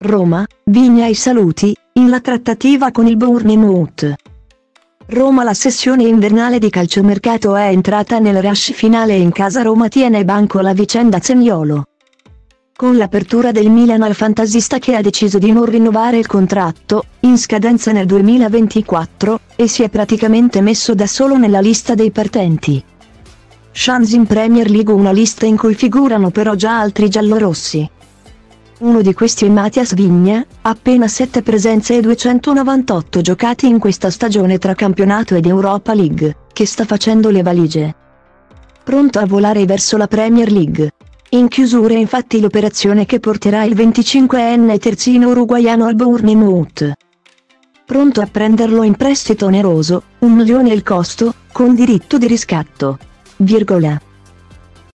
Roma, Vigna ai saluti, in la trattativa con il Bournemouth. Roma La sessione invernale di calciomercato è entrata nel rush finale in casa Roma tiene banco la vicenda Zeniolo. Con l'apertura del Milan al fantasista che ha deciso di non rinnovare il contratto, in scadenza nel 2024, e si è praticamente messo da solo nella lista dei partenti. Chance in Premier League una lista in cui figurano però già altri giallorossi. Uno di questi è Matias Vigna, appena 7 presenze e 298 giocati in questa stagione tra campionato ed Europa League, che sta facendo le valigie. Pronto a volare verso la Premier League. In chiusura infatti l'operazione che porterà il 25enne terzino uruguaiano al Bournemouth. Pronto a prenderlo in prestito oneroso, un milione il costo, con diritto di riscatto. Virgola.